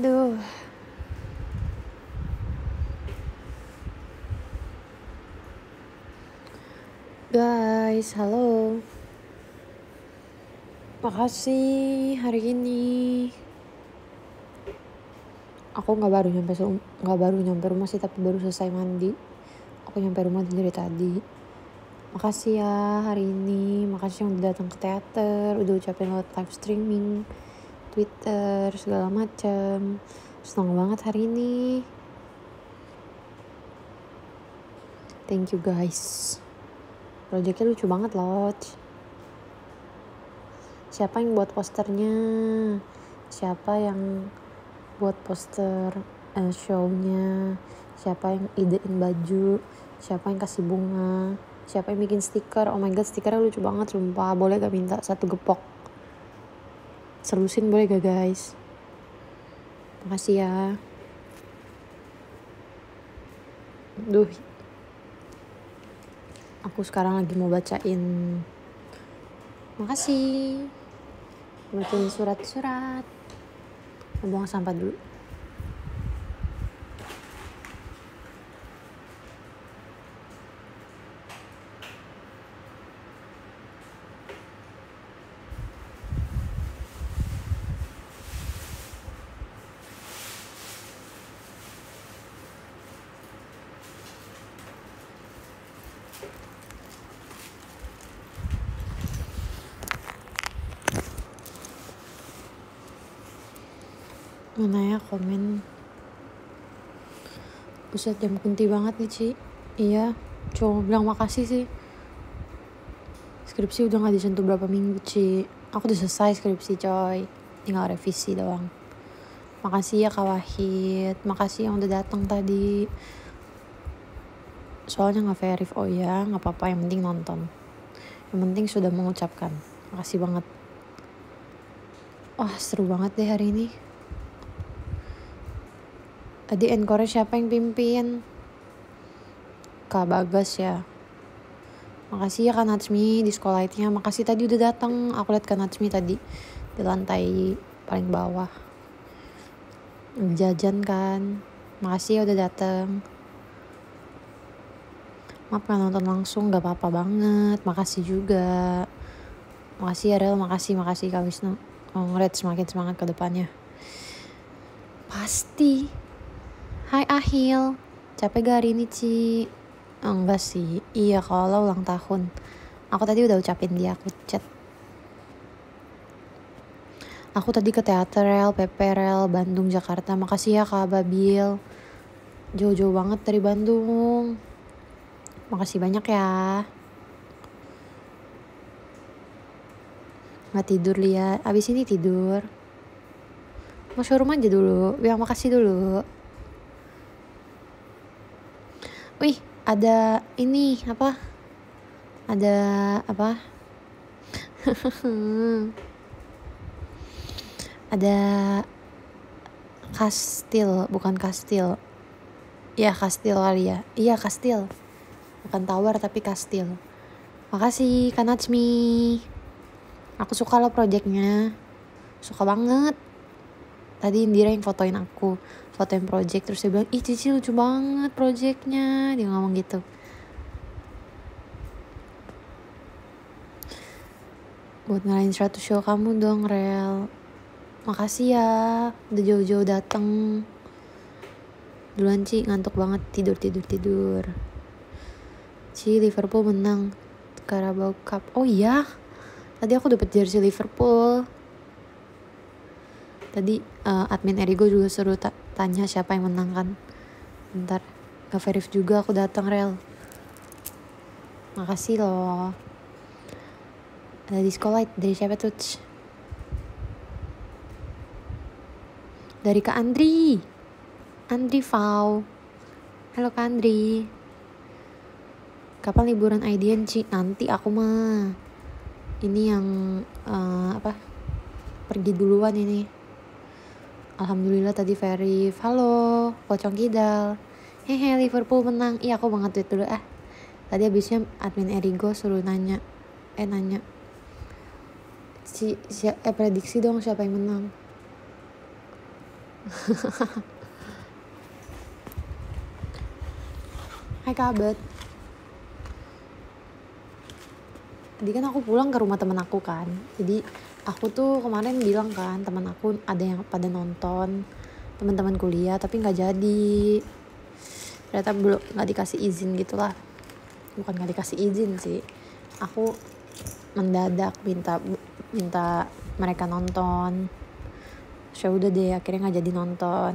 Aduh. Guys, halo. Makasih hari ini. Aku nggak baru nyampe nggak baru nyampe rumah sih tapi baru selesai mandi. Aku nyampe rumah dari tadi. Makasih ya hari ini. Makasih yang udah datang ke teater, udah ucapin lewat live streaming, Twitter, segala macam. Senang banget hari ini. Thank you guys. Projectnya lucu banget loh. Siapa yang buat posternya? Siapa yang buat poster uh, show-nya? Siapa yang idein baju? Siapa yang kasih bunga? Siapa yang bikin stiker? Oh my god, stikernya lucu banget sumpah. Boleh gak minta satu gepok? Serusin boleh gak guys? Makasih ya. Duh, aku sekarang lagi mau bacain. Makasih. Bacain surat-surat. Buang sampah dulu mana ya komen. Buset jam kunti banget nih Ci. Iya Cuma bilang makasih sih. Skripsi udah gak disentuh berapa minggu Ci. Aku udah selesai skripsi coy. Tinggal revisi doang. Makasih ya Kak Wahid. Makasih yang udah datang tadi. Soalnya gak verif Oh ya gak apa-apa. Yang penting nonton. Yang penting sudah mengucapkan. Makasih banget. Wah seru banget deh hari ini Tadi encore siapa yang pimpin? Kak Bagas ya. Makasih ya Kak Natsmi di sekolah itu Makasih tadi udah datang. Aku lihat Kak Natsmi tadi di lantai paling bawah. Jajan kan. Makasih ya udah datang. Maaf gak nonton langsung gak apa-apa banget. Makasih juga. Makasih ya Rel, makasih, makasih Kak Wisnu. Oh, ngeliat semakin semangat ke depannya. Pasti. Hai Ahil, capek gak hari ini Ci? Enggak sih, iya kalau ulang tahun. Aku tadi udah ucapin dia, aku chat. Aku tadi ke teater rel, PP rel, Bandung, Jakarta. Makasih ya Kak Babil. Jauh-jauh banget dari Bandung. Makasih banyak ya. Nggak tidur lihat, abis ini tidur. Mau showroom aja dulu, bilang makasih dulu. Wih ada ini apa? Ada apa? Ada kastil bukan kastil. Ya kastil kali ya. Iya kastil. Bukan tower tapi kastil. Makasih Kanatsmi aku suka lo projectnya. Suka banget. Tadi Indira yang fotoin aku fotoin project terus dia bilang ih Cici lucu banget projectnya. Dia ngomong gitu. Buat ngalahin 100 show kamu dong Rel. Makasih ya udah jauh-jauh dateng. Duluan Ci. Ngantuk banget. Tidur tidur tidur. Ci Liverpool menang Carabao Cup. Oh iya? Tadi aku dapet jersey Liverpool. Tadi uh, admin Erigo juga suruh ta tanya siapa yang menang kan. Ntar gak verif juga aku datang rel. Makasih loh. Ada di sekolah dari siapa tuh dari Kak Andri. Andri Fau. Halo Kak Andri. Kapan liburan IDN Ci? Nanti aku mah. Ini yang uh, apa? Pergi duluan ini Alhamdulillah tadi Verif. Halo, pocong kidal. Hehe, Liverpool menang. Iya, aku banget tweet dulu ah. Tadi abisnya admin Erigo suruh nanya. Eh, nanya. Si, si eh, prediksi dong siapa yang menang. Hai kabet Tadi kan aku pulang ke rumah temen aku kan Jadi aku tuh kemarin bilang kan teman aku ada yang pada nonton teman-teman kuliah tapi nggak jadi. Ternyata belum nggak dikasih izin gitulah. Bukan nggak dikasih izin sih. Aku mendadak minta minta mereka nonton. So udah deh akhirnya nggak jadi nonton.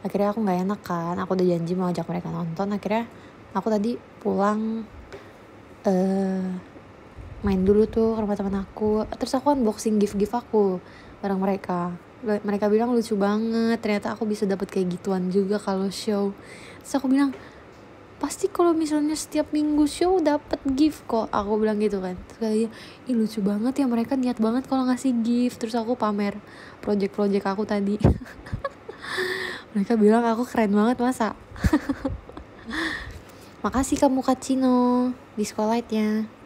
Akhirnya aku nggak enak kan aku udah janji mau ajak mereka nonton. Akhirnya aku tadi pulang uh, main dulu tuh ke rumah teman aku. Terus aku unboxing gift gift aku bareng mereka. Mereka bilang lucu banget ternyata aku bisa dapat kayak gituan juga kalau show. Terus aku bilang pasti kalau misalnya setiap minggu show dapat gift kok. Aku bilang gitu kan. Terus kayak ih lucu banget ya mereka niat banget kalau ngasih gift. Terus aku pamer project-project aku tadi. Mereka bilang aku keren banget masa? Makasih kamu Kak Cino di sekolah ya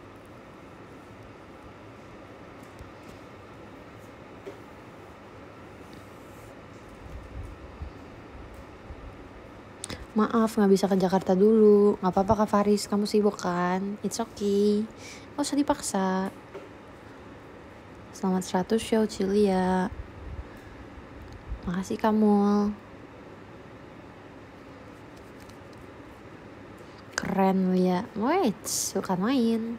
maaf nggak bisa ke Jakarta dulu. Nggak apa-apa kak Faris. Kamu sibuk kan? It's okay. Nggak usah dipaksa. Selamat 100 show Cilia makasih kamu keren ya wait suka main.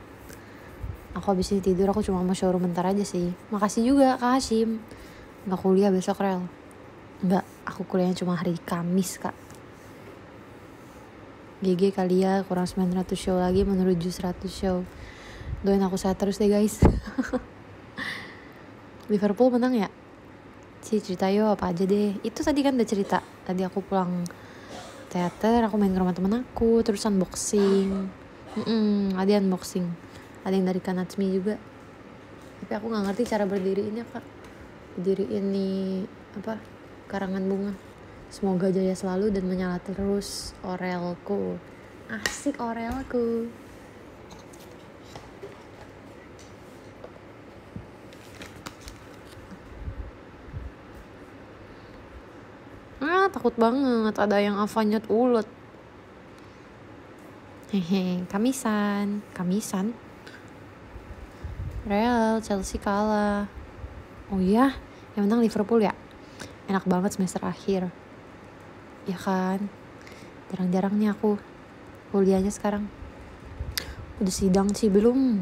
Aku habis ini tidur. Aku cuma mau showroom bentar aja sih. Makasih juga kak Hashim. Nggak kuliah besok rel. Nggak aku kuliahnya cuma hari Kamis kak GG kali ya kurang 900 show lagi menuju 100 show. Doain aku sehat terus deh guys. Liverpool menang ya? Sih cerita yo apa aja deh. Itu tadi kan udah cerita. Tadi aku pulang teater aku main ke rumah temen aku terus unboxing. Mm -mm, ada unboxing. Ada yang dari Kanatsumi juga. Tapi aku nggak ngerti cara berdiriinnya kak berdiri ini apa? Karangan bunga Semoga jaya selalu dan menyala terus Orelku. Asik Orelku. Ah, takut banget ada yang avanyot ulet. Hehe, kamisan, kamisan. Real, Chelsea kalah. Oh iya, yang menang Liverpool ya? Enak banget semester akhir ya kan? Jarang-jarang nih aku kuliahnya sekarang. Udah sidang sih belum.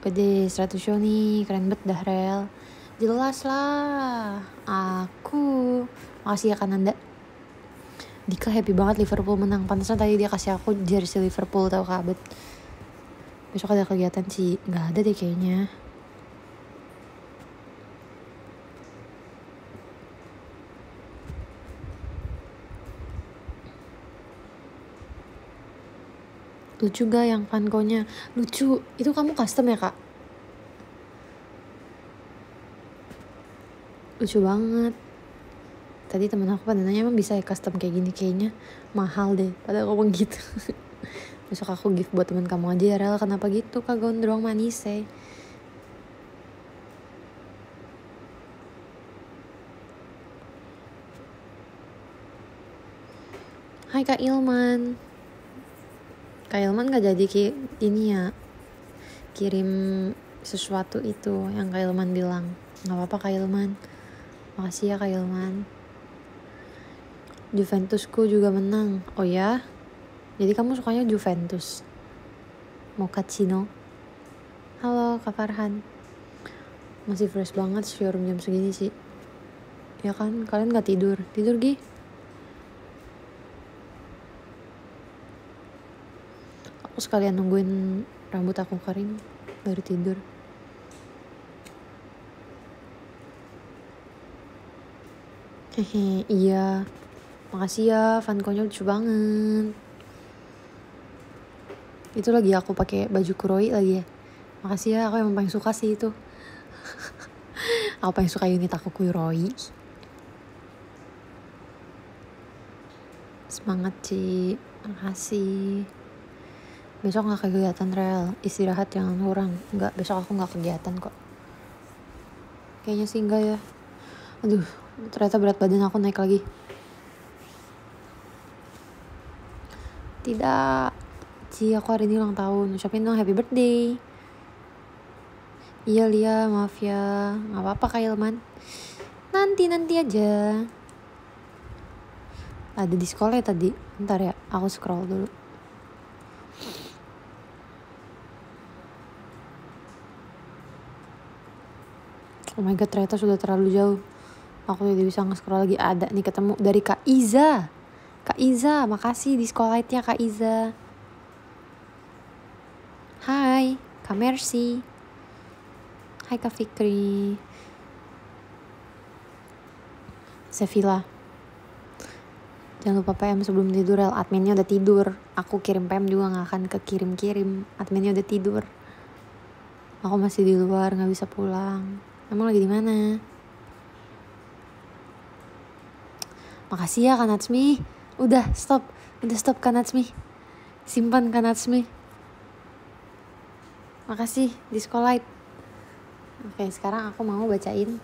Pede 100 show nih. Keren banget dah rel. Jelas lah aku makasih ya kan anda Dika happy banget Liverpool menang. Pantesan tadi dia kasih aku jersey Liverpool tau kabet besok ada kegiatan sih. Nggak ada deh kayaknya lucu gak yang fankonya lucu. Itu kamu custom ya kak? Lucu banget. Tadi temen aku pada nanya emang bisa ya custom kayak gini? Kayaknya mahal deh. Pada ngomong gitu. Besok aku gift buat temen kamu aja ya Rel. Kenapa gitu kak? Gondrong manis ya Hai Kak Ilman Kak Ilman gak jadi ki ini ya kirim sesuatu itu yang Kak Ilman bilang. Nggak apa-apa Kak Ilman. Makasih ya Kak Ilman. Juventusku juga menang. Oh ya? Jadi kamu sukanya Juventus? Mau Cino. Halo Kak Farhan. Masih fresh banget showroom jam segini sih. Ya kan? Kalian gak tidur? Tidur gih aku sekalian nungguin rambut aku kering baru tidur. Hehe iya. Makasih ya fankonya lucu banget. Itu lagi aku pakai baju kuroi lagi ya. Makasih ya aku emang paling suka sih itu. Aku paling suka unit aku kuroi. Semangat sih makasih besok nggak kegiatan real istirahat jangan kurang nggak besok aku nggak kegiatan kok. Kayaknya sih enggak ya. Aduh ternyata berat badan aku naik lagi. Tidak. Ci aku hari ini ulang tahun. Ucapin dong happy birthday. Iya Lia. Maaf ya. Nggak apa-apa Kak Ilman. Nanti nanti aja. Ada di sekolah ya tadi. Ntar ya aku scroll dulu Oh my god ternyata sudah terlalu jauh. Aku tidak bisa nge-scroll lagi. Ada nih ketemu dari Kak Iza. Kak Iza makasih di sekolah ya Kak Iza. Hai Kak Mercy. Hai Kak Fikri. Sevilla. Jangan lupa PM sebelum tidur Rel Adminnya udah tidur. Aku kirim PM juga gak akan kekirim-kirim. Adminnya udah tidur. Aku masih di luar gak bisa pulang Emang lagi di mana? Makasih ya Kanatsmi. Udah stop, udah stop Kanatsmi. Simpan Kanatsmi. Makasih di sekolah. Oke, sekarang aku mau bacain.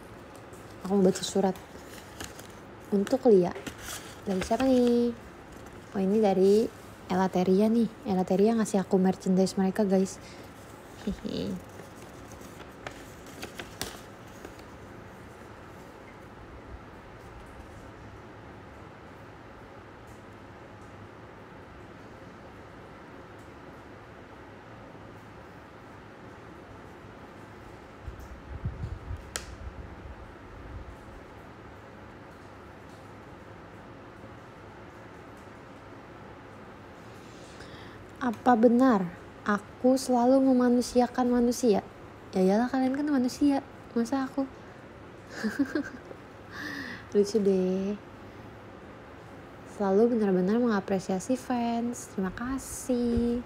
Aku mau baca surat. Untuk Lia. Dari siapa nih? Oh ini dari Elateria nih. Elateria ngasih aku merchandise mereka guys. Hehehe. Apa benar aku selalu memanusiakan manusia? Ya iyalah kalian kan manusia, masa aku? Lucu deh. Selalu benar-benar mengapresiasi fans. Terima kasih.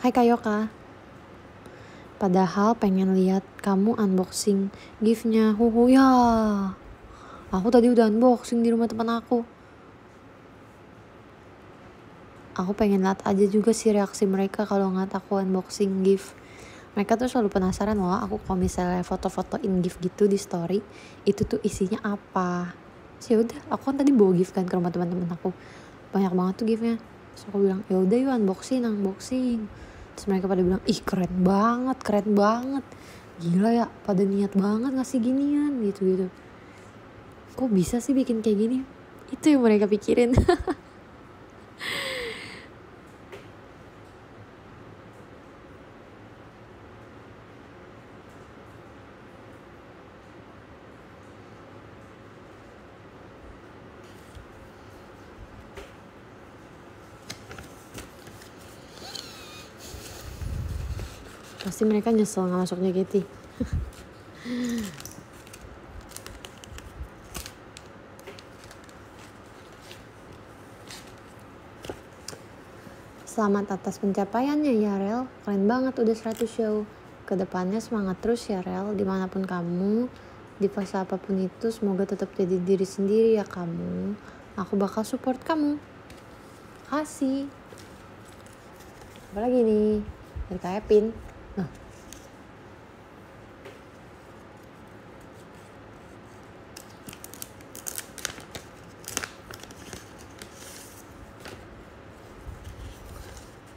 Hai Kayoka. Padahal pengen lihat kamu unboxing giftnya. Huhu ya. Aku tadi udah unboxing di rumah teman aku. Aku pengen lihat aja juga sih reaksi mereka kalau ngeliat aku unboxing gift. Mereka tuh selalu penasaran loh aku kalau misalnya foto-fotoin gift gitu di story itu tuh isinya apa. Sih ya udah, aku kan tadi bawa gift kan ke rumah teman-teman aku. Banyak banget tuh giftnya. Terus aku bilang, ya udah yuk unboxing, unboxing. Terus mereka pada bilang, ih keren banget, keren banget. Gila ya, pada niat banget ngasih ginian gitu-gitu kok bisa sih bikin kayak gini? Itu yang mereka pikirin. Pasti mereka nyesel nggak masuknya Selamat atas pencapaiannya ya Rel, keren banget udah 100 show. Ke depannya semangat terus ya Rel, di mana pun kamu, di fase apa pun itu, semoga tetap jadi diri sendiri ya kamu. Aku bakal support kamu. Kasih. Apalagi nih, dari pin. Nah,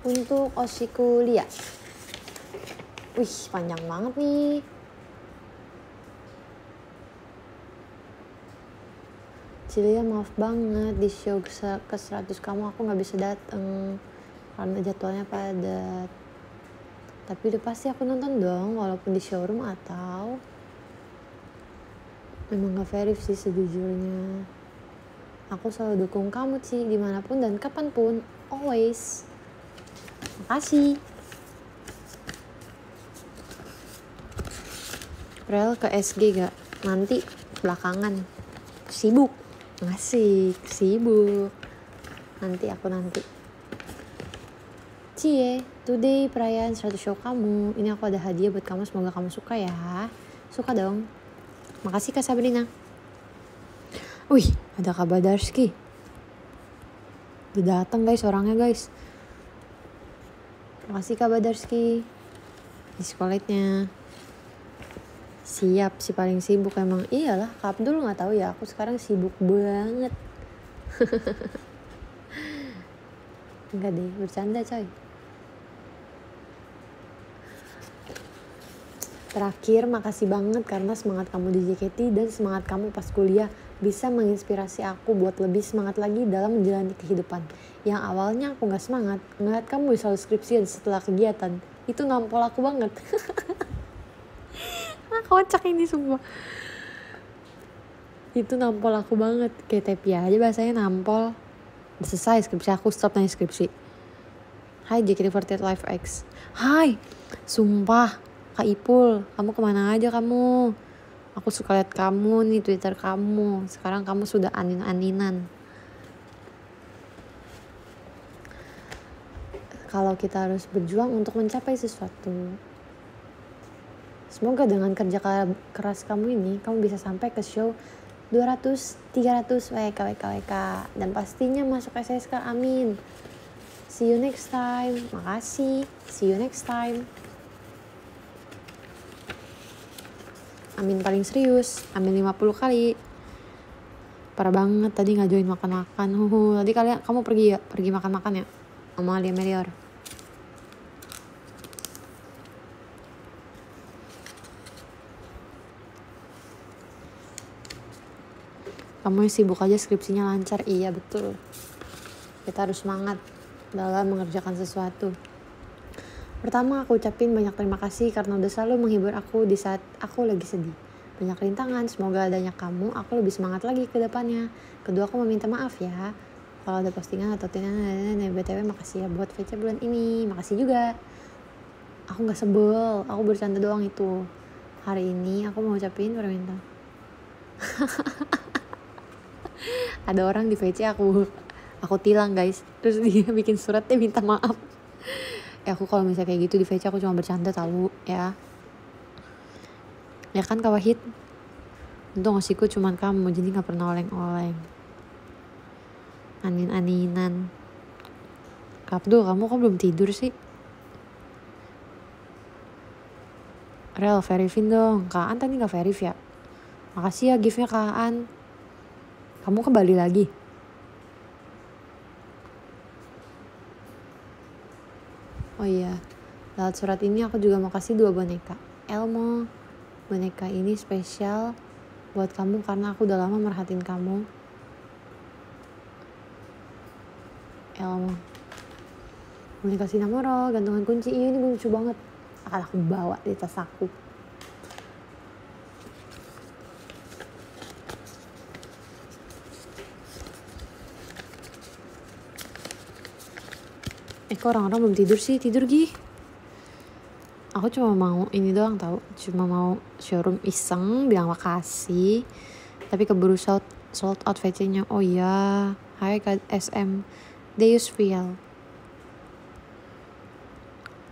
untuk osikulia wih panjang banget nih. Cilia maaf banget di show ke 100 kamu aku nggak bisa dateng karena jadwalnya padat. Tapi udah pasti aku nonton dong walaupun di showroom atau memang gak verif sih sejujurnya. Aku selalu dukung kamu sih di mana pun dan kapan pun always Makasih. Rel ke SG gak? Nanti belakangan. Sibuk. Ngasih, sibuk. Nanti aku nanti. Cie, today perayaan 100 show kamu. Ini aku ada hadiah buat kamu, semoga kamu suka ya. Suka dong. Makasih Kak Sabrina. Wih, ada Kak Badarski. Udah dateng guys orangnya guys. Makasih Kak Badarski. sekolahnya. Siap si paling sibuk emang. Iyalah kak Abdul nggak tahu ya. Aku sekarang sibuk banget. Enggak deh bercanda coy. Terakhir, makasih banget karena semangat kamu di JKT dan semangat kamu pas kuliah bisa menginspirasi aku buat lebih semangat lagi dalam menjalani kehidupan. Yang awalnya aku gak semangat, ngeliat kamu bisa skripsian setelah kegiatan, itu nampol aku banget. ah, kocak ini semua. Itu nampol aku banget, kayak tepi aja bahasanya nampol. Selesai skripsi aku, stop nanya skripsi. Hai JKT48 Live X. Hai, sumpah Kak Ipul, kamu ke mana aja kamu? Aku suka lihat kamu nih Twitter kamu. Sekarang kamu sudah anin-aninan. Kalau kita harus berjuang untuk mencapai sesuatu. Semoga dengan kerja keras kamu ini, kamu bisa sampai ke show 200, 300 WK, WK, WK. Dan pastinya masuk SSK, amin. See you next time. Makasih. See you next time. Amin paling serius amin 50 kali. Parah banget tadi nggak join makan-makan. Huhu tadi kalian kamu pergi ya? Pergi makan-makan ya? Sama Alia Melior. Kamu sibuk aja skripsinya lancar. Iya betul. Kita harus semangat dalam mengerjakan sesuatu Pertama aku ucapin banyak terima kasih karena udah selalu menghibur aku di saat aku lagi sedih. Banyak rintangan, semoga adanya kamu, aku lebih semangat lagi ke depannya. Kedua aku meminta maaf ya. Kalau ada postingan atau tindakan, BTW makasih ya buat VC bulan ini. Makasih juga. Aku gak sebel, aku bercanda doang itu. Hari ini aku mau ucapin permintaan. ada orang di VC aku aku tilang guys terus dia bikin surat dia minta maaf aku kalau misalnya kayak gitu di VC aku cuma bercanda tahu ya. Ya kan Kak Wahid? Untung ngasihku cuma kamu jadi nggak pernah oleng-oleng. Anin-aninan. Abdul kamu kok belum tidur sih? Rel verifin dong. Kaan tadi gak verif ya? Makasih ya giftnya Kaan Kamu kembali lagi Oh iya, lewat surat ini aku juga mau kasih dua boneka. Elmo, boneka ini spesial buat kamu karena aku udah lama merhatiin kamu. Elmo. Boneka Sinamoro, gantungan kunci. Iya, ini lucu banget. Akan aku bawa di tas aku. Eh kok orang-orang belum tidur sih? Tidur gih aku cuma mau ini doang tau. Cuma mau showroom iseng bilang makasih tapi keburu sold sold out VC nya oh iya. Hai SM Deus Real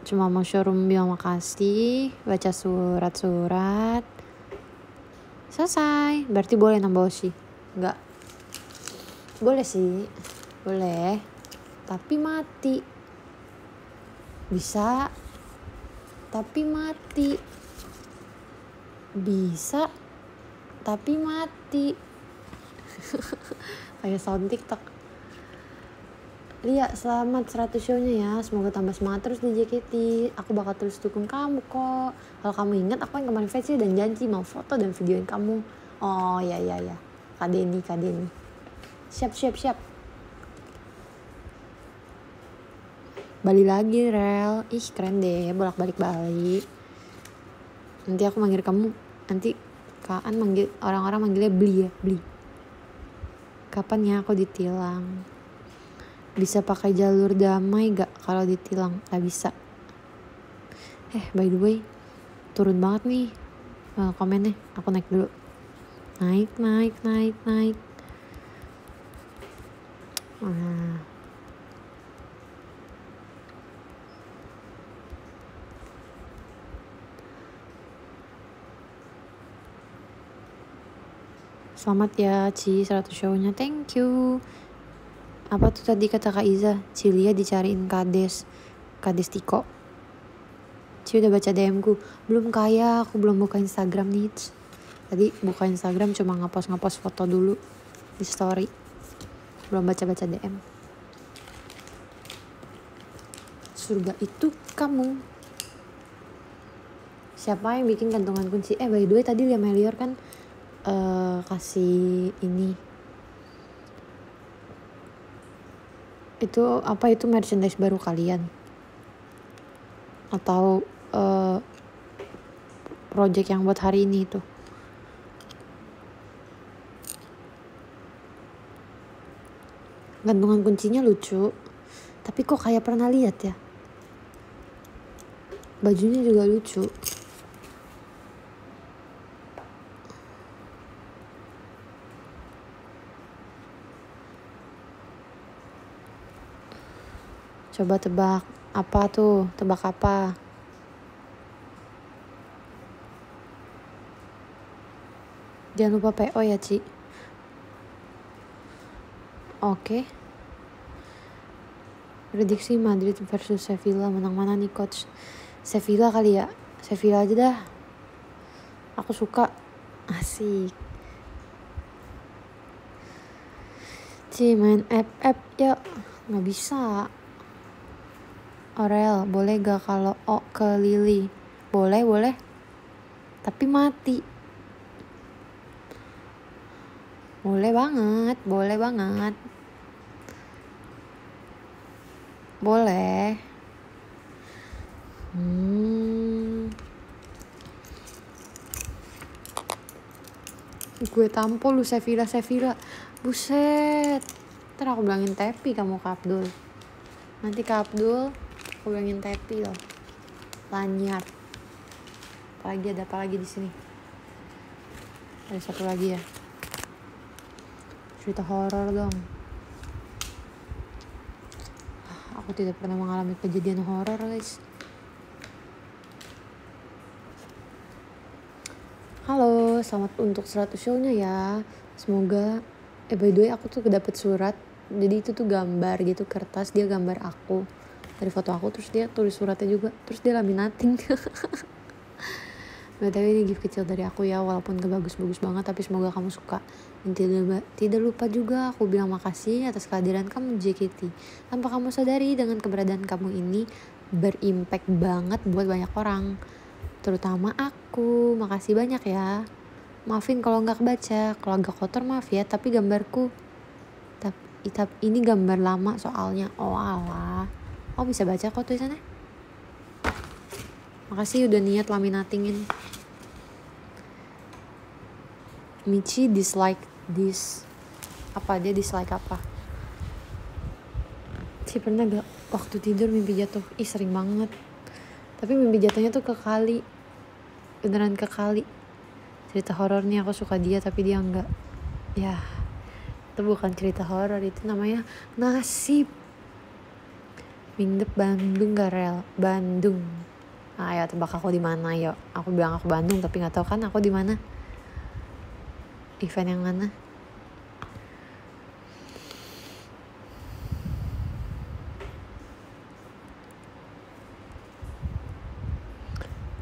cuma mau showroom bilang makasih baca surat-surat. Selesai. Berarti boleh nambah sih enggak boleh sih. Boleh. Tapi mati bisa. Tapi mati. Bisa tapi mati. Kayak sound tiktok. Lia selamat 100 show-nya ya. Semoga tambah semangat terus di JKT Aku bakal terus dukung kamu kok. Kalau kamu ingat aku yang kemarin VC dan janji Mau foto dan videoin kamu. Oh ya ya ya. Kak Denny Kak Denny. Siap siap siap Bali lagi rel. Ih keren deh bolak balik Bali. Nanti aku manggil kamu. Nanti kaan manggil orang-orang manggilnya beli ya beli kapan ya aku ditilang? Bisa pakai jalur damai gak kalau ditilang? Gak bisa. Eh by the way turun banget nih uh, komennya. Aku naik dulu. Naik naik naik naik. Nah Selamat ya Ci 100 show-nya. Thank you. Apa tuh tadi kata Kak Iza? Cilia dicariin kades. Kades Tiko. Ci udah baca DM ku belum kaya aku belum buka Instagram nih tadi buka Instagram cuma ngepost foto dulu di story belum baca baca DM surga itu kamu siapa yang bikin gantungan kunci eh by the way tadi Lia Melior kan uh, kasih ini. Itu apa itu merchandise baru kalian? Atau uh, project yang buat hari ini itu? Gantungan kuncinya lucu tapi kok kayak pernah lihat ya? Bajunya juga lucu coba tebak apa tuh? Tebak apa? Jangan lupa PO ya Ci. Oke. Prediksi Madrid versus Sevilla. Menang mana nih coach? Sevilla kali ya? Sevilla aja dah. Aku suka. Asik. Ci main app app ya. Nggak bisa Orel boleh gak kalau O ke Lily boleh boleh tapi mati boleh banget boleh banget boleh Hmm. Gue tampol lu Sevilla Sevilla. Buset. Ntar aku bilangin Tepi kamu ke Abdul. Nanti ke Abdul aku bilangin Tepi loh. Lanyar. Apalagi ada apa lagi di sini? Ada satu lagi ya. Cerita horor dong. Ah, aku tidak pernah mengalami kejadian horor guys. Halo, selamat untuk 100 show-nya ya. Semoga eh by the way aku tuh dapet surat. Jadi itu tuh gambar gitu kertas dia gambar aku dari foto aku terus dia tulis suratnya juga. Terus dia laminating. BTW ini gift kecil dari aku ya walaupun gak bagus-bagus banget tapi semoga kamu suka. Dan tidak, tidak lupa juga aku bilang makasih atas kehadiran kamu JKT. Tanpa kamu sadari dengan keberadaan kamu ini berimpact banget buat banyak orang. Terutama aku. Makasih banyak ya. Maafin kalau nggak kebaca. Kalau agak kotor maaf ya. Tapi gambarku tapi ini gambar lama soalnya. Oh ala oh bisa baca kok tulisannya. Makasih udah niat laminatingin Michi dislike this. Apa dia dislike apa? Sih pernah gak waktu tidur mimpi jatuh? Ih sering banget. Tapi mimpi jatuhnya tuh ke kali. Beneran ke kali. Cerita horornya aku suka dia tapi dia enggak ya itu bukan cerita horor itu namanya nasib Mindep Bandung gak rel? Bandung. Ayo ah, tebak aku di mana? Yuk aku bilang aku Bandung tapi nggak tahu kan aku di mana. Event yang mana?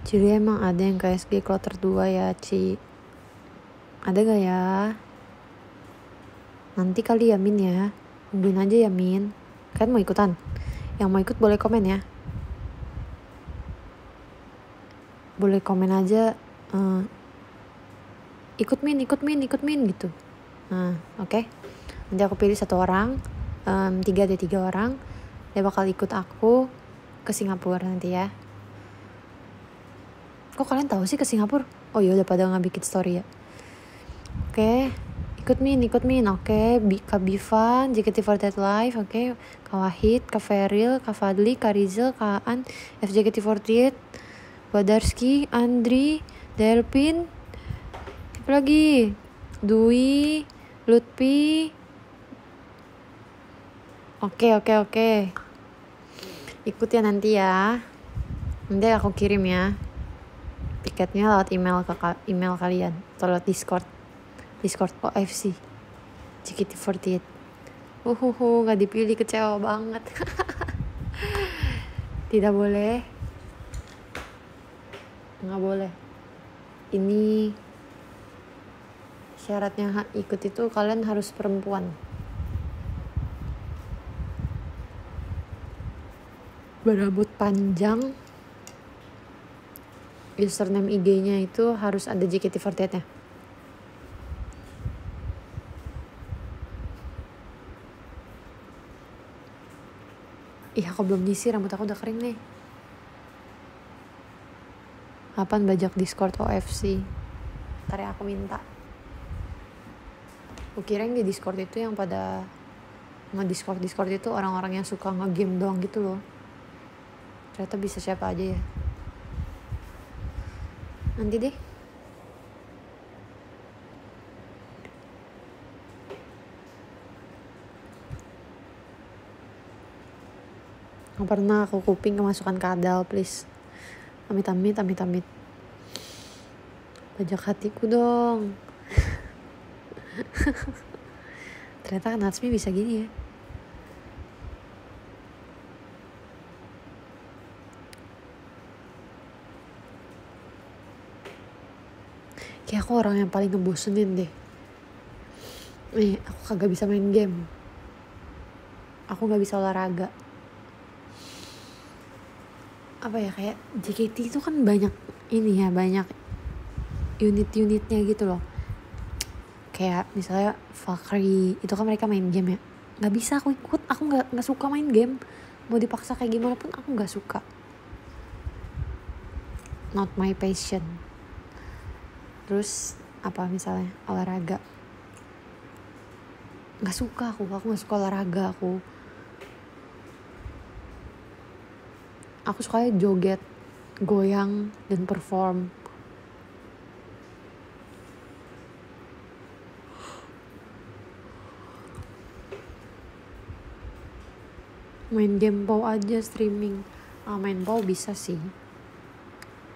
Jadi emang ada yang KSG kloter 2 ya Ci. Ada gak ya? Nanti kali ya Min ya. Tungguin aja ya Min. Kan mau ikutan? Yang mau ikut boleh komen ya. Boleh komen aja uh, Ikut Min, ikut Min, ikut Min gitu. Nah oke. Okay. Nanti aku pilih satu orang um, Tiga ada tiga orang. Dia bakal ikut aku ke Singapura nanti ya. Kok kalian tahu sih ke Singapura? Oh ya udah pada nggak bikin story ya. Oke. okay. Ikut min ikut min oke. Okay. Kak Bivan JKT48 Live oke. Okay. Kak Wahid Kak Feril Kak Fadli Kak Rizal Kak An FJKT48 Badarski Andri Delpin. Siapa lagi? Dwi Lutfi. Oke oke oke. Ikut ya nanti ya. Nanti aku kirim ya. Tiketnya lewat email ke email kalian atau lewat discord discord OFC JKT48 uhuhu nggak dipilih kecewa banget. Tidak boleh. Nggak boleh. Ini syaratnya ikut itu kalian harus perempuan. Berambut panjang. Username IG-nya itu harus ada JKT48 Ih aku belum ngisi rambut aku udah kering nih. Kapan bajak Discord OFC Ntar ya aku minta. Aku yang di Discord itu yang pada nge-discord Discord itu orang-orang yang suka nge-game doang gitu loh. Ternyata bisa siapa aja ya. Nanti deh Gak pernah aku kuping kemasukan kadal please. Amit amit amit amit bajak hatiku dong. Ternyata Natsmi bisa gini ya. Kayak aku orang yang paling ngebosenin deh. Nih aku kagak bisa main game. Aku nggak bisa olahraga apa ya kayak JKT itu kan banyak ini ya banyak unit-unitnya gitu loh. Kayak misalnya Valkyrie itu kan mereka main game ya. Nggak bisa aku ikut aku nggak nggak suka main game. Mau dipaksa kayak gimana pun aku nggak suka. Not my passion. Terus apa misalnya olahraga. Nggak suka aku aku nggak suka olahraga aku aku suka joget goyang dan perform. Main game POW aja streaming. Ah, main POW bisa sih.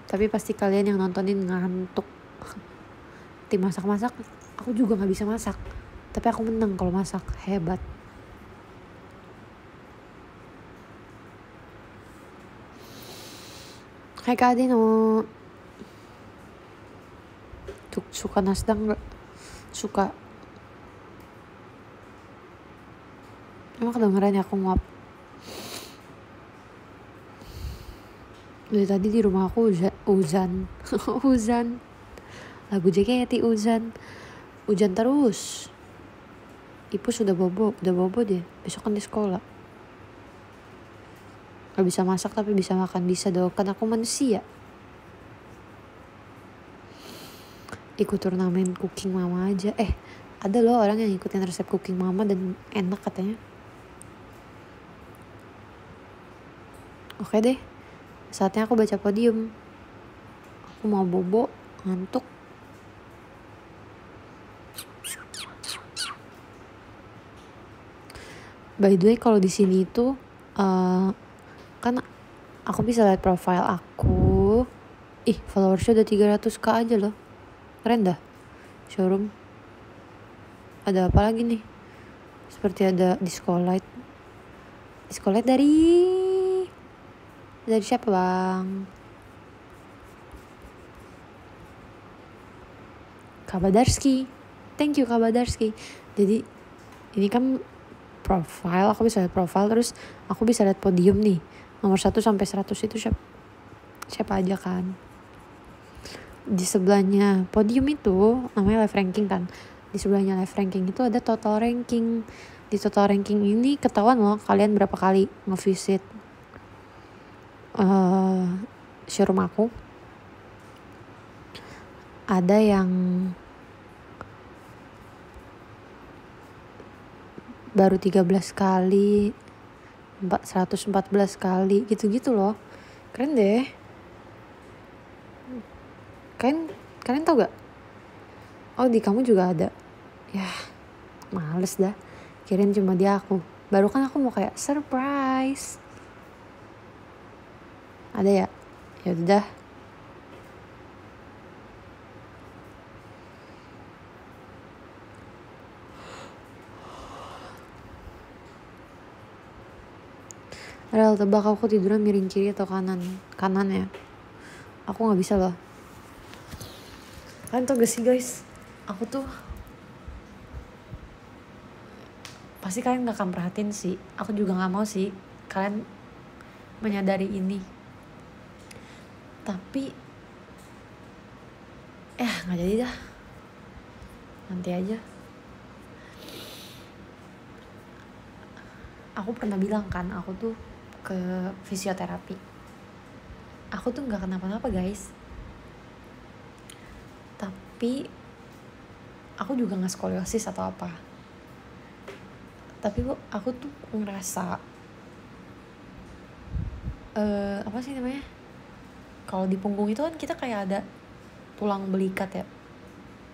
Tapi pasti kalian yang nontonin ngantuk. Tim masak-masak aku juga nggak bisa masak. Tapi aku menang kalau masak. Hebat Hai Kak Adino Suka Nasdaq gak? Suka Emang kedengeran ya aku nguap Dari tadi di rumah aku hujan Hujan lagu JKT hujan hujan terus ibu sudah bobo udah bobo deh besok kan di sekolah gak bisa masak tapi bisa makan bisa dong. Kan aku manusia. Ikut turnamen cooking mama aja. Eh ada loh orang yang ikutin resep cooking mama dan enak katanya. Oke deh. Saatnya aku baca podium. Aku mau bobo ngantuk. By the way kalau di sini itu uh, kan aku bisa lihat profile aku. Ih followersnya udah 300k aja loh. Keren dah showroom. Ada apa lagi nih? Seperti ada discolite. Discolite dari dari siapa bang? Kabadarski. Thank you Kabadarski. Jadi ini kan profile aku bisa lihat profile terus aku bisa lihat podium nih nomor 1 sampai 100 itu siapa siapa aja kan. Di sebelahnya podium itu namanya live ranking kan. Di sebelahnya live ranking itu ada total ranking. Di total ranking ini ketahuan loh kalian berapa kali ngevisit uh, showroom aku. Ada yang baru 13 kali 114 kali gitu-gitu loh. Keren deh. Kalian kalian tau gak? Oh di kamu juga ada. Ya males dah. Kirim cuma dia aku. Baru kan aku mau kayak surprise. Ada ya? Ya udah Rel tebak aku tiduran miring kiri atau kanan? Kanan ya? Aku nggak bisa loh. Kalian tau gak sih guys? Aku tuh pasti kalian gak akan perhatiin sih. Aku juga nggak mau sih kalian menyadari ini. Tapi eh nggak jadi dah. Nanti aja. Aku pernah bilang kan aku tuh ke fisioterapi. Aku tuh nggak kenapa-napa guys. Tapi aku juga nggak skoliosis atau apa. Tapi aku tuh ngerasa uh, apa sih namanya? Kalau di punggung itu kan kita kayak ada tulang belikat ya.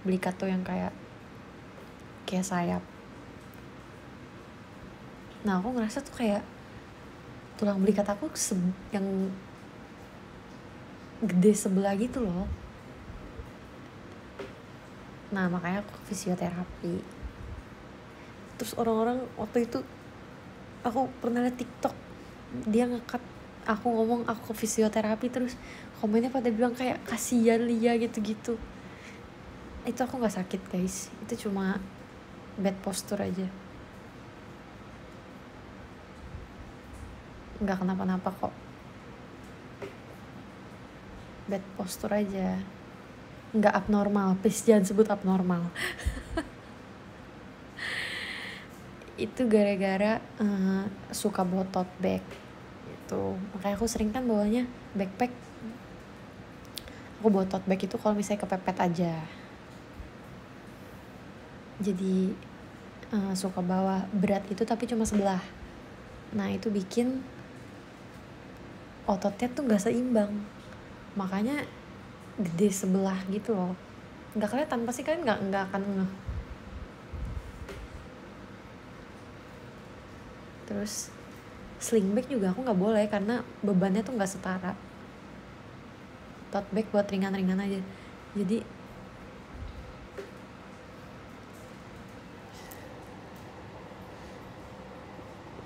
Belikat tuh yang kayak kayak sayap. Nah aku ngerasa tuh kayak tulang belikat aku yang gede sebelah gitu loh. Nah makanya aku fisioterapi. Terus orang-orang waktu itu aku pernah liat tiktok dia ngekat aku ngomong aku ke fisioterapi terus komennya pada bilang kayak kasihan Lia gitu-gitu. Itu aku nggak sakit guys. Itu cuma bad posture aja nggak kenapa-napa kok. Bad posture aja. Nggak abnormal. Please jangan sebut abnormal. Itu gara-gara uh, suka bawa tote bag. Gitu makanya aku sering kan bawanya backpack. Aku bawa tote bag itu kalau misalnya kepepet aja. Jadi uh, suka bawa berat itu tapi cuma sebelah. Nah itu bikin ototnya tuh nggak seimbang. Makanya gede sebelah gitu loh. Nggak kelihatan pasti kalian nggak nggak akan ngeh. Terus sling bag juga aku nggak boleh karena bebannya tuh nggak setara. Tote bag buat ringan-ringan aja. Jadi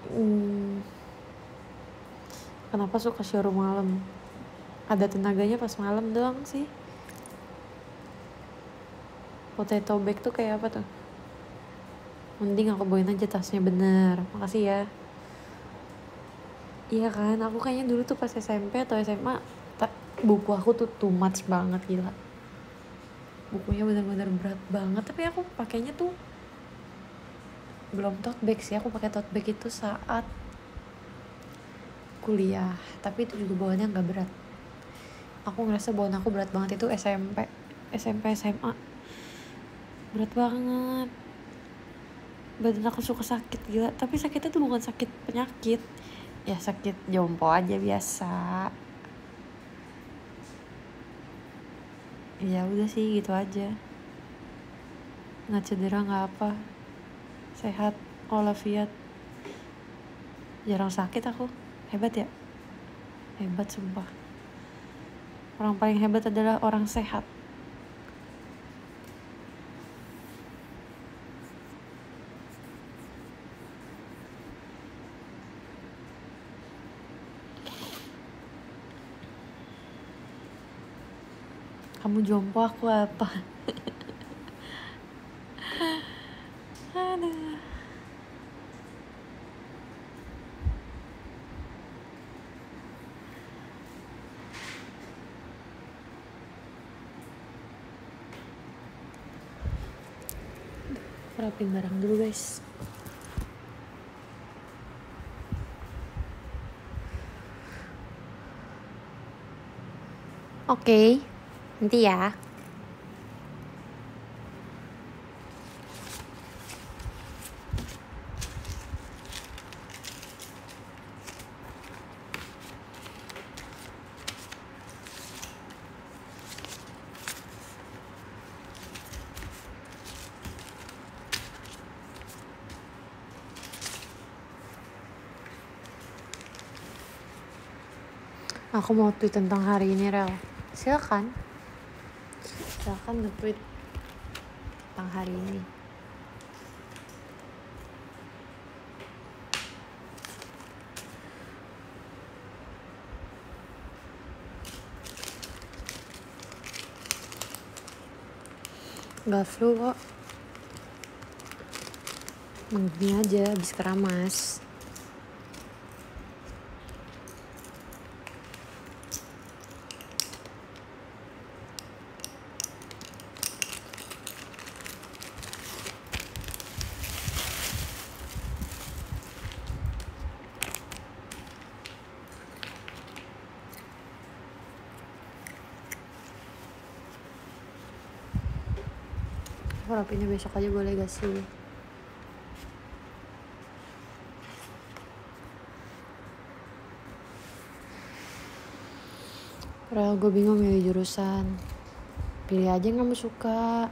hmm, kenapa suka showroom malam? Ada tenaganya pas malam doang sih. Potato bag tuh kayak apa tuh? Mending aku bawain aja tasnya bener. Makasih ya. Iya kan aku kayaknya dulu tuh pas SMP atau SMA buku aku tuh too much banget gila. Bukunya bener-bener berat banget tapi aku pakainya tuh belum tote bag sih. Aku pakai tote bag itu saat kuliah tapi itu juga bawaannya nggak berat. Aku ngerasa bawaan aku berat banget itu SMP SMP SMA berat banget. Badan aku suka sakit gila. Tapi sakitnya tuh bukan sakit penyakit. Ya sakit jompo aja biasa. Ya udah sih gitu aja. Nggak cedera nggak apa. Sehat walafiat. Jarang sakit aku hebat ya? Hebat sumpah. Orang paling hebat adalah orang sehat. Kamu jompo aku apa rapin barang dulu guys Oke. Okay. Nanti ya. Aku mau tweet tentang hari ini, Rel. Silakan. Silakan nge-tweet tentang hari ini. Gak flu kok. Mungkin aja, habis keramas. Rapinya besok aja boleh gak sih? Padahal gue bingung milih jurusan. Pilih aja yang kamu suka.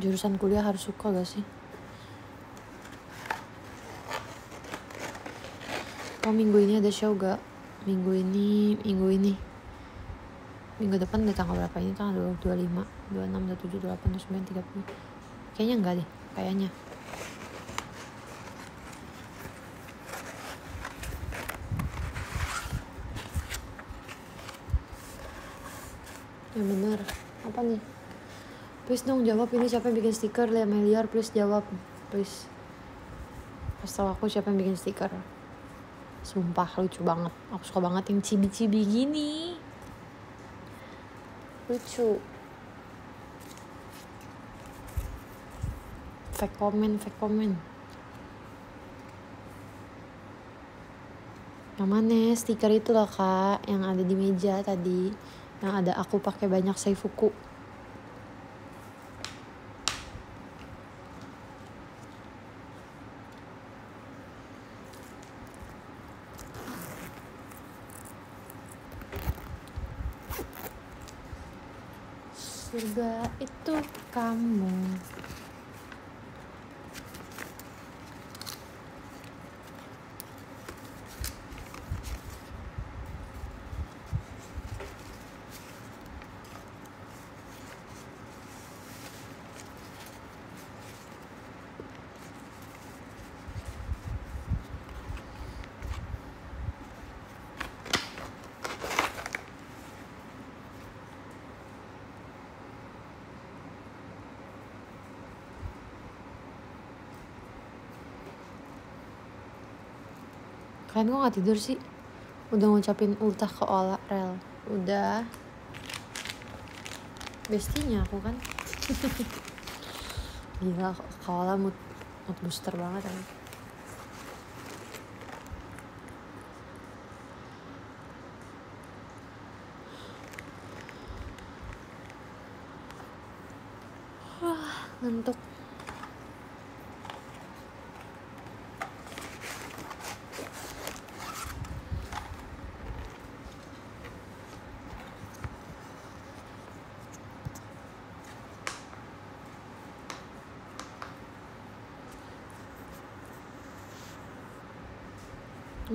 Jurusan kuliah harus suka gak sih? Oh minggu ini ada show gak? Minggu ini, minggu ini. Minggu depan ada tanggal berapa ini? Tanggal 25, 26, 27, 28, 29, 30 Kayaknya enggak deh, kayaknya. Yang bener, apa nih? Please dong jawab ini siapa yang bikin stiker? Lea Meliar please jawab. Please. Kasih tau aku siapa yang bikin stiker Sumpah lucu banget. Aku suka banget yang cibi-cibi gini. Lucu. Fake comment, fake comment. Yang mana stiker itu loh kak, yang ada di meja tadi, yang ada aku pakai banyak seifuku. surga itu kamu kalian kok gak tidur sih? Udah ngucapin ultah ke Ola Rel. Udah. Bestinya aku kan. Gila ke Ola mood, mood booster banget kan Wah, ngantuk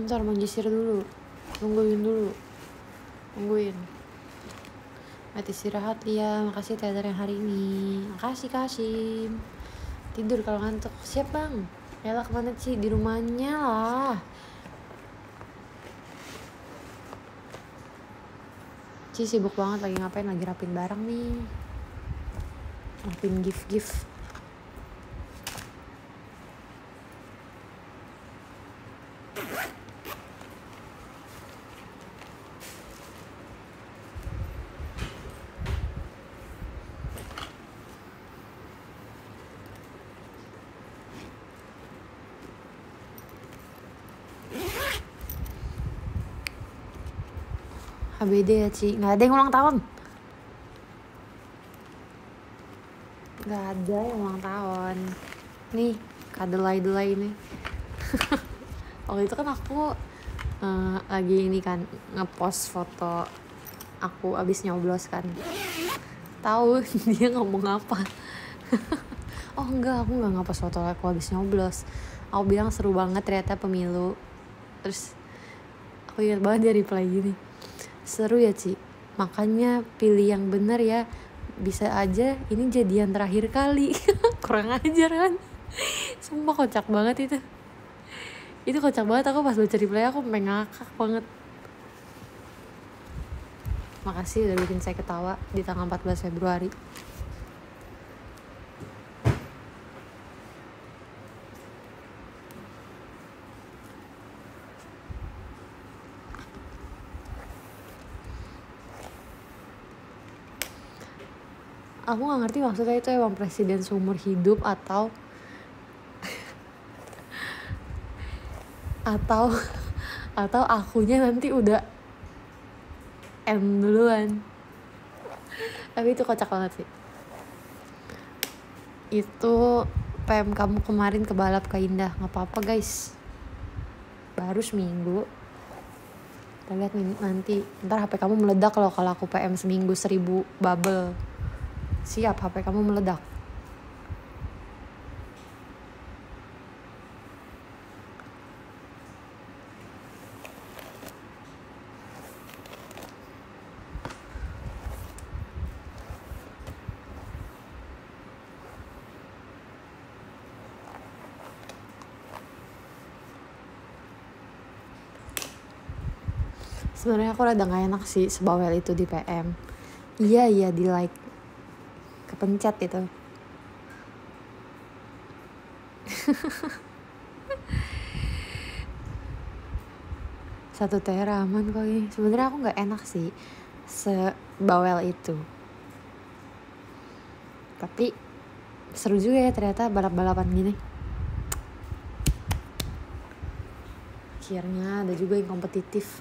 Bentar mau jisir dulu. Tungguin dulu. Tungguin Mati istirahat. Ya Makasih teater yang hari ini. Makasih Kasim Tidur kalau ngantuk. Siap bang. Ella ke mana sih? Di rumahnya lah. Ci sibuk banget lagi ngapain? Lagi rapin barang nih. Rapin gift-gift HBD ya Ci. Nggak ada yang ulang tahun. Nggak ada yang ulang tahun. Nih kadelai delai ini. Waktu itu kan aku uh, lagi ini kan ngepost foto aku abis nyoblos kan. Tahu dia ngomong apa. Oh enggak aku nggak ngepost foto aku abis nyoblos. Aku bilang seru banget ternyata pemilu. Terus aku ingat banget dia reply gini seru ya Ci. Makanya pilih yang bener ya. Bisa aja ini jadian terakhir kali. Kurang ajar kan? Sumpah kocak banget itu. Itu kocak banget. Aku pas baca reply aku pengen ngakak banget. Makasih udah bikin saya ketawa di tanggal 14 Februari aku nggak ngerti maksudnya itu emang presiden seumur hidup atau atau atau akunya nanti udah end duluan. Tapi itu kocak banget sih. Itu PM kamu kemarin ke balap ke Indah. Nggak apa-apa guys. Baru seminggu. Kita lihat nanti. Ntar HP kamu meledak loh kalau aku PM seminggu seribu bubble Siap, HP kamu meledak. sebenarnya aku rada gak enak sih sebawel itu di PM iya iya di like kepencet itu. Satu teraman kok ini. Sebenarnya aku nggak enak sih sebawel itu. Tapi seru juga ya ternyata balap-balapan gini. Akhirnya ada juga yang kompetitif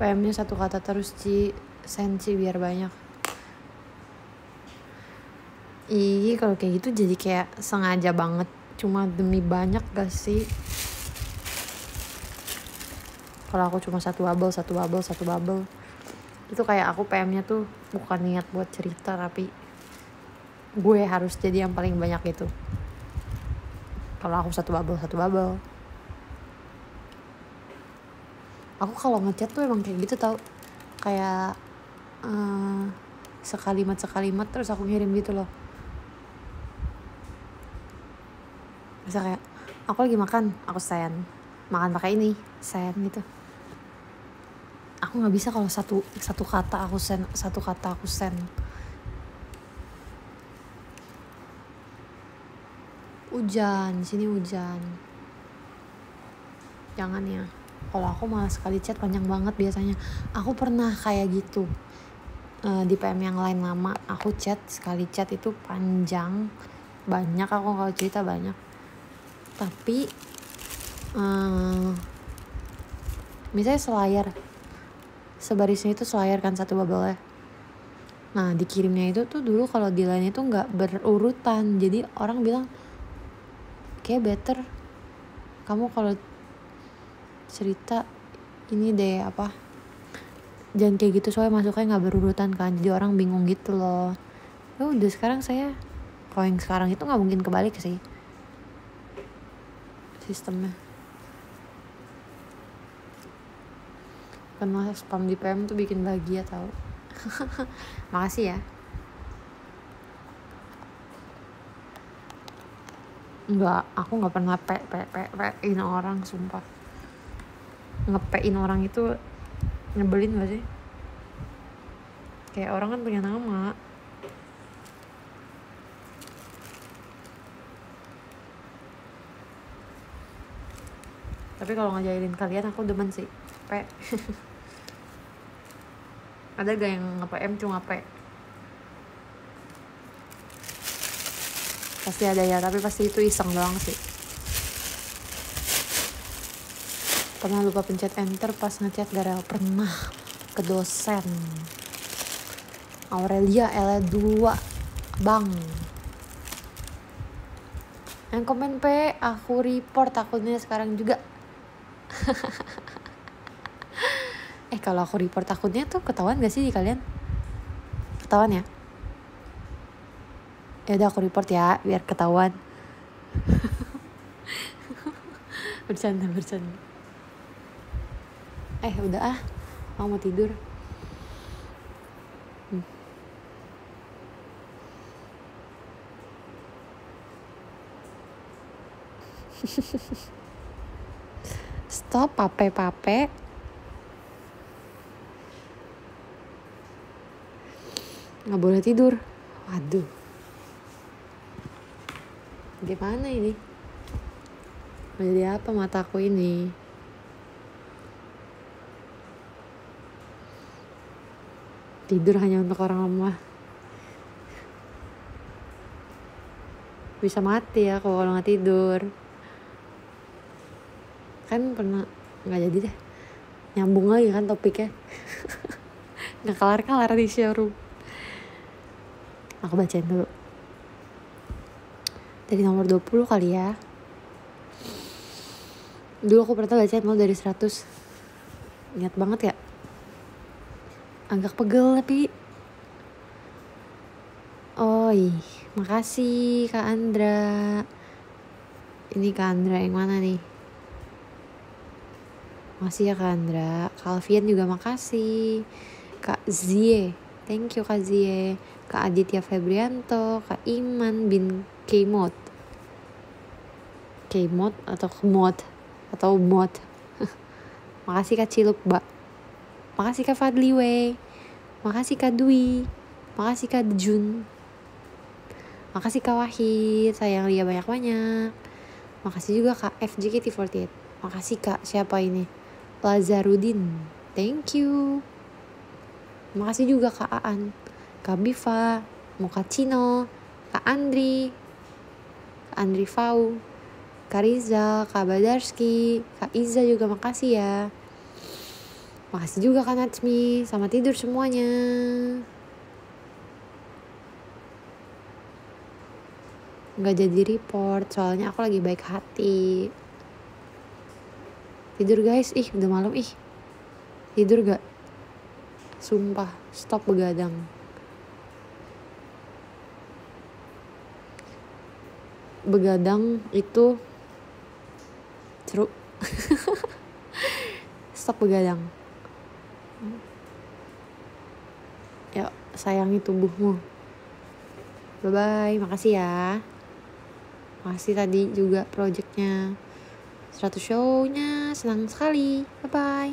PM-nya satu kata terus Ci. Sensi biar banyak. Ih kalau kayak gitu jadi kayak sengaja banget. Cuma demi banyak gak sih? Kalau aku cuma satu bubble satu bubble satu bubble. Itu kayak aku PM-nya tuh bukan niat buat cerita tapi gue harus jadi yang paling banyak itu kalau aku satu bubble satu bubble aku kalau ngechat tuh emang kayak gitu tau. Kayak uh, sekalimat sekalimat terus aku ngirim gitu loh. Bisa kayak aku lagi makan aku send makan pakai ini send gitu. Aku nggak bisa kalau satu satu kata aku send satu kata aku send hujan sini hujan. Jangan ya kalau aku malah sekali chat panjang banget biasanya. Aku pernah kayak gitu. Uh, di PM yang lain lama aku chat sekali chat itu panjang. Banyak aku kalau cerita banyak. Tapi uh, misalnya selayar. Sebarisnya itu selayar kan satu bubble ya nah dikirimnya itu tuh dulu kalau di lain itu nggak berurutan. Jadi orang bilang kayak better. Kamu kalau cerita ini deh apa jangan kayak gitu soalnya masuknya nggak berurutan kan jadi orang bingung gitu loh. Ya udah sekarang saya kalau yang sekarang itu nggak mungkin kebalik sih. Sistemnya. Karena spam di PM tuh bikin bahagia tau. Makasih ya. Enggak, aku nggak pernah pe pe pe pe ini orang sumpah ngepein orang itu nyebelin gak sih? Kayak orang kan punya nama. Tapi kalau ngajarin kalian aku demen sih. Pe. Ada gak yang nge-PM cuma pe? Pasti ada ya tapi pasti itu iseng doang sih pernah lupa pencet enter pas ngechat Garel pernah. Ke dosen. Aurelia L2 Bang. Yang komen P aku report akunnya sekarang juga. Eh kalau aku report akunnya tuh ketahuan gak sih di kalian? Ketahuan ya? Ya udah aku report ya biar ketahuan. Bercanda bercanda eh udah ah. Aku mau tidur. Hmm. stop pape-pape. Nggak boleh tidur. Waduh. Gimana ini? Jadi apa mataku ini tidur hanya untuk orang lemah. Bisa mati ya kalau nggak tidur. Kan pernah nggak jadi deh. Nyambung lagi kan topiknya. Nggak kelar kelar di showroom. Aku bacain dulu. Dari nomor 20 kali ya. Dulu aku pernah bacain lo dari 100 niat banget ya agak pegel tapi Oi, makasih Kak Andra. Ini Kak Andra yang mana nih? Makasih ya Kak Andra. Alfian juga makasih. Kak Zie, thank you Kak Zie. Kak Aditya Febrianto, Kak Iman bin Kmot. Kmot atau Kmot atau Mot. makasih Kak Cilup, Mbak. Makasih Kak Fadli Wei. Makasih Kak Dwi. Makasih Kak Jun. Makasih Kak Wahid, sayang dia banyak-banyak. Makasih juga Kak FJKT48. Makasih Kak, siapa ini? Lazarudin. Thank you. Makasih juga Kak Aan. Kak Biva, Muka Cino, Kak Andri, Kak Andri Fau, Kak Riza, Kak Badarski, Kak Iza juga makasih ya. Makasih juga Kak Natsmi, sama tidur semuanya. Nggak jadi report, soalnya aku lagi baik hati. Tidur guys, ih udah malam ih. Tidur gak? Sumpah, stop begadang. Begadang itu seru. stop begadang. Yuk, sayangi tubuhmu. Bye-bye, makasih ya. Makasih tadi juga projectnya. 100 show-nya, senang sekali. Bye-bye.